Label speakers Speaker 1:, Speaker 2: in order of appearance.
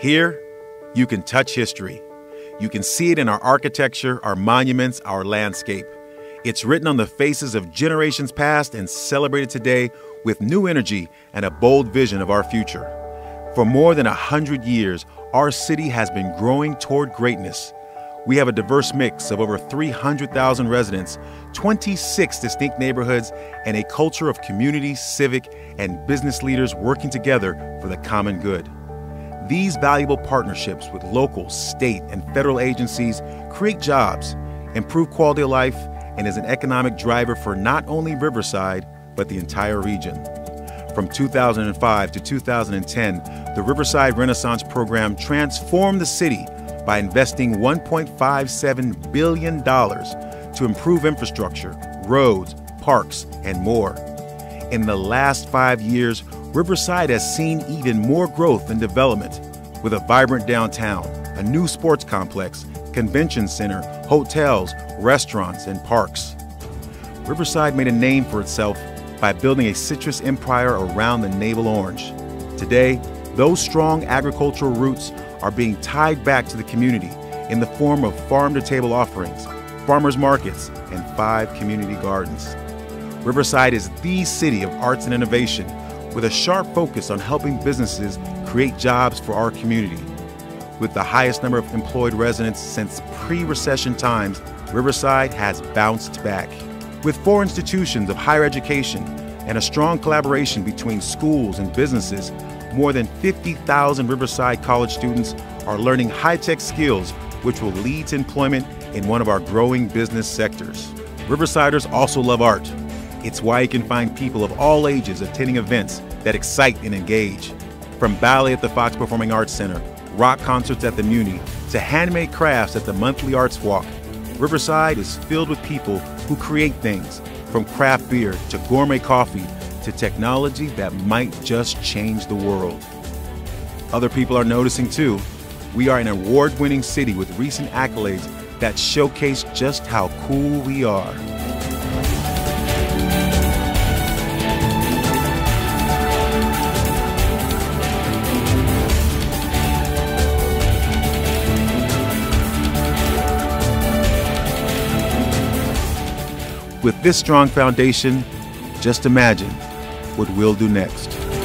Speaker 1: Here, you can touch history. You can see it in our architecture, our monuments, our landscape. It's written on the faces of generations past and celebrated today with new energy and a bold vision of our future. For more than a hundred years, our city has been growing toward greatness. We have a diverse mix of over 300,000 residents, 26 distinct neighborhoods, and a culture of community, civic, and business leaders working together for the common good. These valuable partnerships with local, state, and federal agencies create jobs, improve quality of life, and is an economic driver for not only Riverside, but the entire region. From 2005 to 2010, the Riverside Renaissance Program transformed the city by investing $1.57 billion to improve infrastructure, roads, parks, and more. In the last five years, Riverside has seen even more growth and development with a vibrant downtown, a new sports complex, convention center, hotels, restaurants, and parks. Riverside made a name for itself by building a citrus empire around the navel orange. Today, those strong agricultural roots are being tied back to the community in the form of farm to table offerings, farmers markets, and five community gardens. Riverside is the city of arts and innovation with a sharp focus on helping businesses create jobs for our community. With the highest number of employed residents since pre recession times, Riverside has bounced back. With four institutions of higher education and a strong collaboration between schools and businesses, more than 50,000 Riverside College students are learning high tech skills which will lead to employment in one of our growing business sectors. Riversiders also love art. It's why you can find people of all ages attending events that excite and engage. From ballet at the Fox Performing Arts Center, rock concerts at the Muni, to handmade crafts at the monthly Arts Walk, Riverside is filled with people who create things, from craft beer to gourmet coffee to technology that might just change the world. Other people are noticing too. We are an award winning city with recent accolades that showcase just how cool we are. With this strong foundation, just imagine what we'll do next.